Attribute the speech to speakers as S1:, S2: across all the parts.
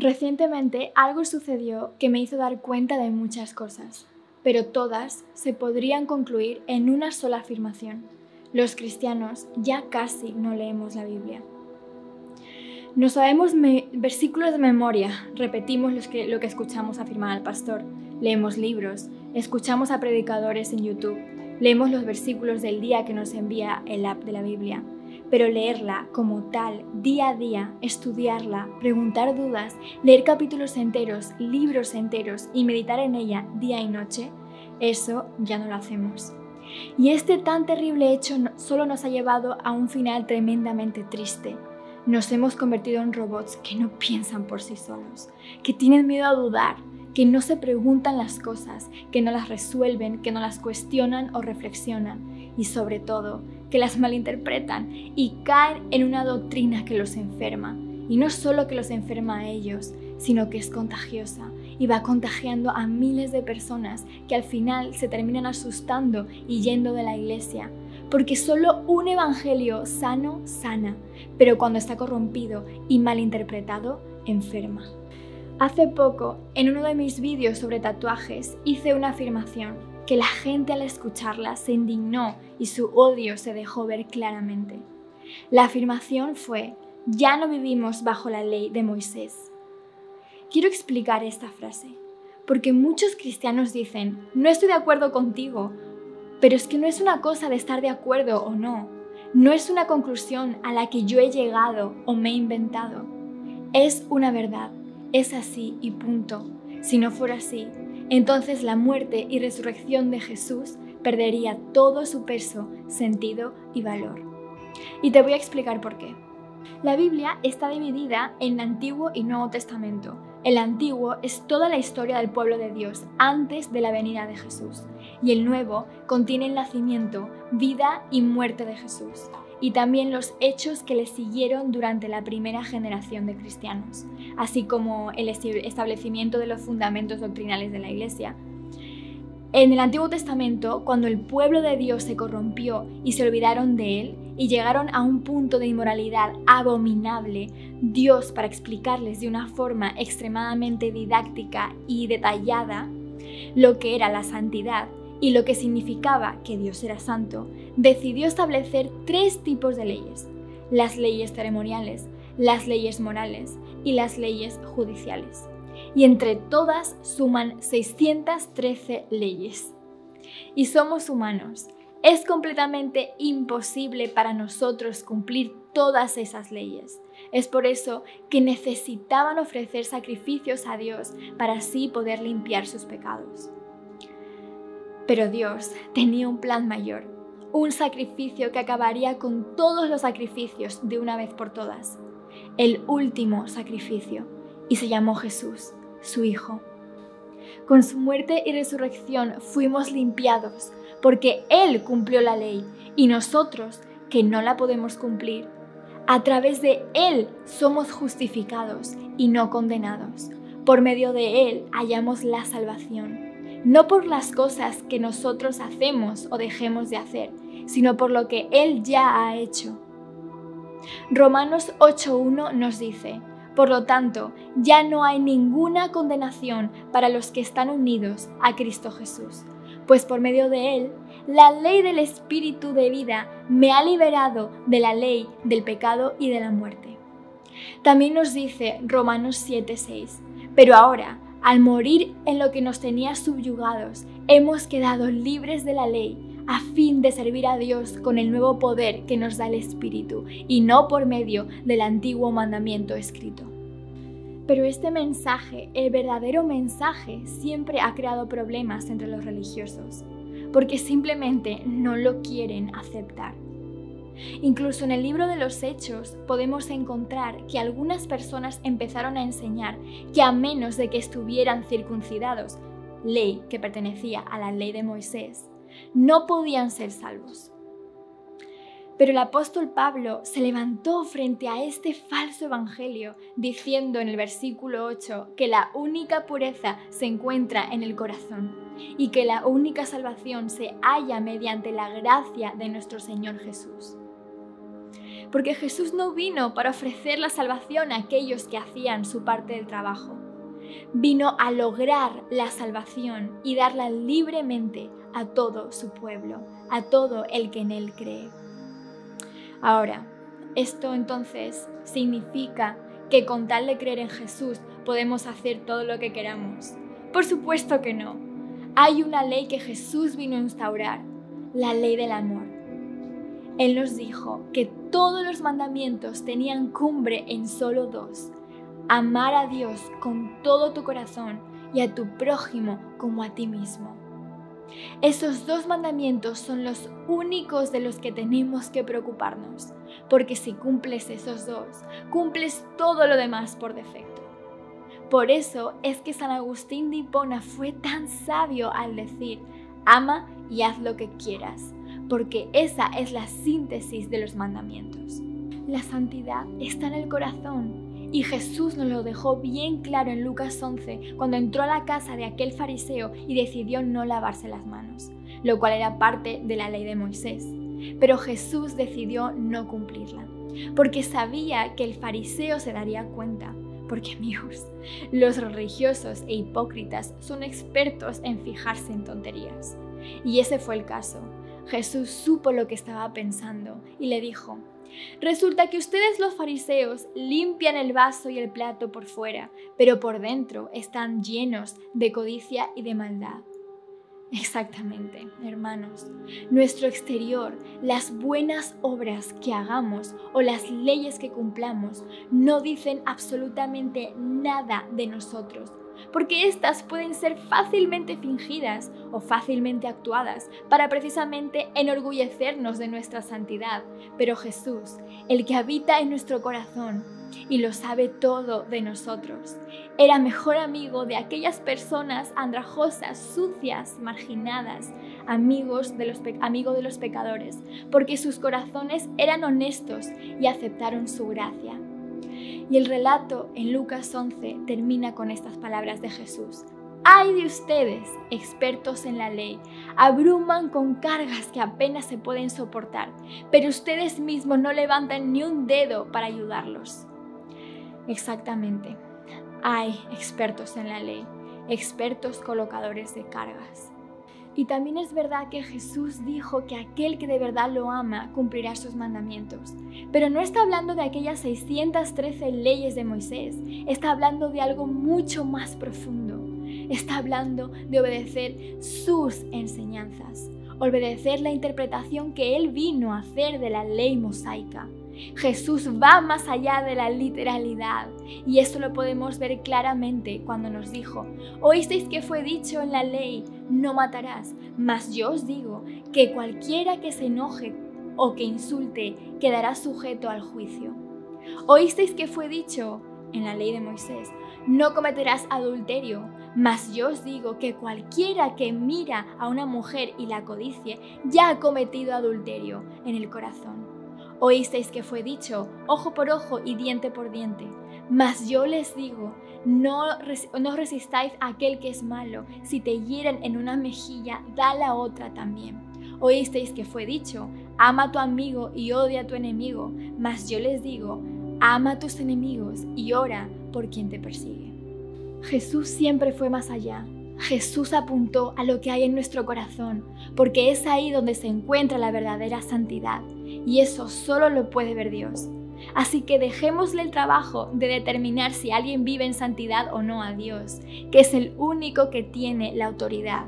S1: Recientemente algo sucedió que me hizo dar cuenta de muchas cosas, pero todas se podrían concluir en una sola afirmación. Los cristianos ya casi no leemos la Biblia. No sabemos versículos de memoria, repetimos que, lo que escuchamos afirmar al pastor, leemos libros, escuchamos a predicadores en YouTube, leemos los versículos del día que nos envía el app de la Biblia, pero leerla como tal, día a día, estudiarla, preguntar dudas, leer capítulos enteros, libros enteros y meditar en ella día y noche, eso ya no lo hacemos. Y este tan terrible hecho solo nos ha llevado a un final tremendamente triste. Nos hemos convertido en robots que no piensan por sí solos, que tienen miedo a dudar, que no se preguntan las cosas, que no las resuelven, que no las cuestionan o reflexionan y sobre todo que las malinterpretan y caen en una doctrina que los enferma. Y no solo que los enferma a ellos, sino que es contagiosa y va contagiando a miles de personas que al final se terminan asustando y yendo de la iglesia. Porque solo un evangelio sano sana, pero cuando está corrompido y malinterpretado, enferma. Hace poco, en uno de mis vídeos sobre tatuajes, hice una afirmación que la gente al escucharla se indignó y su odio se dejó ver claramente. La afirmación fue, ya no vivimos bajo la ley de Moisés. Quiero explicar esta frase, porque muchos cristianos dicen, no estoy de acuerdo contigo, pero es que no es una cosa de estar de acuerdo o no, no es una conclusión a la que yo he llegado o me he inventado, es una verdad, es así y punto. Si no fuera así, entonces la muerte y resurrección de Jesús perdería todo su peso, sentido y valor. Y te voy a explicar por qué. La Biblia está dividida en Antiguo y Nuevo Testamento. El Antiguo es toda la historia del pueblo de Dios antes de la venida de Jesús, y el Nuevo contiene el nacimiento, vida y muerte de Jesús y también los hechos que le siguieron durante la primera generación de cristianos, así como el establecimiento de los fundamentos doctrinales de la Iglesia. En el Antiguo Testamento, cuando el pueblo de Dios se corrompió y se olvidaron de él y llegaron a un punto de inmoralidad abominable, Dios, para explicarles de una forma extremadamente didáctica y detallada lo que era la santidad, y lo que significaba que Dios era santo, decidió establecer tres tipos de leyes, las leyes ceremoniales, las leyes morales y las leyes judiciales. Y entre todas suman 613 leyes. Y somos humanos. Es completamente imposible para nosotros cumplir todas esas leyes. Es por eso que necesitaban ofrecer sacrificios a Dios para así poder limpiar sus pecados. Pero Dios tenía un plan mayor, un sacrificio que acabaría con todos los sacrificios de una vez por todas, el último sacrificio, y se llamó Jesús, su Hijo. Con su muerte y resurrección fuimos limpiados, porque Él cumplió la ley y nosotros, que no la podemos cumplir, a través de Él somos justificados y no condenados. Por medio de Él hallamos la salvación no por las cosas que nosotros hacemos o dejemos de hacer, sino por lo que Él ya ha hecho. Romanos 8.1 nos dice, por lo tanto, ya no hay ninguna condenación para los que están unidos a Cristo Jesús, pues por medio de Él, la ley del Espíritu de vida me ha liberado de la ley del pecado y de la muerte. También nos dice Romanos 7.6, pero ahora, al morir en lo que nos tenía subyugados, hemos quedado libres de la ley a fin de servir a Dios con el nuevo poder que nos da el Espíritu y no por medio del antiguo mandamiento escrito. Pero este mensaje, el verdadero mensaje, siempre ha creado problemas entre los religiosos, porque simplemente no lo quieren aceptar. Incluso en el libro de los Hechos podemos encontrar que algunas personas empezaron a enseñar que a menos de que estuvieran circuncidados, ley que pertenecía a la ley de Moisés, no podían ser salvos. Pero el apóstol Pablo se levantó frente a este falso evangelio diciendo en el versículo 8 que la única pureza se encuentra en el corazón y que la única salvación se halla mediante la gracia de nuestro Señor Jesús. Porque Jesús no vino para ofrecer la salvación a aquellos que hacían su parte del trabajo. Vino a lograr la salvación y darla libremente a todo su pueblo, a todo el que en él cree. Ahora, esto entonces significa que con tal de creer en Jesús podemos hacer todo lo que queramos. Por supuesto que no. Hay una ley que Jesús vino a instaurar, la ley del amor. Él nos dijo que todos los mandamientos tenían cumbre en solo dos. Amar a Dios con todo tu corazón y a tu prójimo como a ti mismo. Esos dos mandamientos son los únicos de los que tenemos que preocuparnos, porque si cumples esos dos, cumples todo lo demás por defecto. Por eso es que San Agustín de Hipona fue tan sabio al decir, ama y haz lo que quieras, porque esa es la síntesis de los mandamientos. La santidad está en el corazón y Jesús nos lo dejó bien claro en Lucas 11 cuando entró a la casa de aquel fariseo y decidió no lavarse las manos, lo cual era parte de la ley de Moisés. Pero Jesús decidió no cumplirla, porque sabía que el fariseo se daría cuenta. Porque amigos, los religiosos e hipócritas son expertos en fijarse en tonterías. Y ese fue el caso. Jesús supo lo que estaba pensando y le dijo, Resulta que ustedes los fariseos limpian el vaso y el plato por fuera, pero por dentro están llenos de codicia y de maldad. Exactamente, hermanos. Nuestro exterior, las buenas obras que hagamos o las leyes que cumplamos no dicen absolutamente nada de nosotros, porque éstas pueden ser fácilmente fingidas o fácilmente actuadas para precisamente enorgullecernos de nuestra santidad. Pero Jesús, el que habita en nuestro corazón y lo sabe todo de nosotros, era mejor amigo de aquellas personas andrajosas, sucias, marginadas, amigos de los amigo de los pecadores, porque sus corazones eran honestos y aceptaron su gracia. Y el relato en Lucas 11 termina con estas palabras de Jesús. Ay de ustedes, expertos en la ley, abruman con cargas que apenas se pueden soportar, pero ustedes mismos no levantan ni un dedo para ayudarlos. Exactamente, hay expertos en la ley, expertos colocadores de cargas. Y también es verdad que Jesús dijo que aquel que de verdad lo ama cumplirá sus mandamientos. Pero no está hablando de aquellas 613 leyes de Moisés, está hablando de algo mucho más profundo. Está hablando de obedecer sus enseñanzas, obedecer la interpretación que Él vino a hacer de la ley mosaica. Jesús va más allá de la literalidad y esto lo podemos ver claramente cuando nos dijo, oísteis que fue dicho en la ley, no matarás, mas yo os digo que cualquiera que se enoje o que insulte quedará sujeto al juicio. Oísteis que fue dicho en la ley de Moisés, no cometerás adulterio, mas yo os digo que cualquiera que mira a una mujer y la codicie ya ha cometido adulterio en el corazón. Oísteis que fue dicho, ojo por ojo y diente por diente. Mas yo les digo, no, resistáis a aquel que es malo. Si te hieren en una mejilla, da la otra también. Oísteis que fue dicho, ama a tu amigo y odia a tu enemigo. Mas yo les digo, ama a tus enemigos y ora por quien te persigue. Jesús siempre fue más allá. Jesús apuntó a lo que hay en nuestro corazón, porque es ahí donde se encuentra la verdadera santidad y eso solo lo puede ver Dios. Así que dejémosle el trabajo de determinar si alguien vive en santidad o no a Dios, que es el único que tiene la autoridad.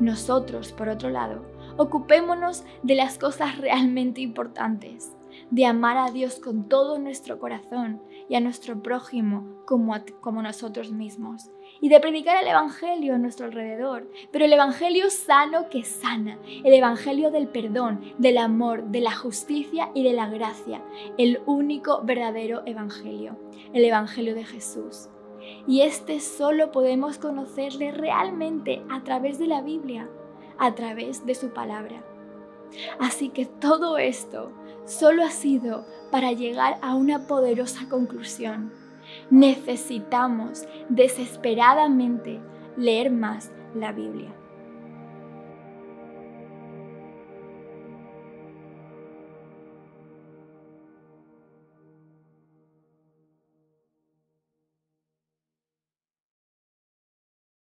S1: Nosotros, por otro lado, ocupémonos de las cosas realmente importantes, de amar a Dios con todo nuestro corazón y a nuestro prójimo como, como nosotros mismos, y de predicar el Evangelio a nuestro alrededor, pero el Evangelio sano que sana, el Evangelio del perdón, del amor, de la justicia y de la gracia, el único verdadero Evangelio, el Evangelio de Jesús. Y este solo podemos conocerle realmente a través de la Biblia, a través de su palabra. Así que todo esto solo ha sido para llegar a una poderosa conclusión necesitamos desesperadamente leer más la Biblia.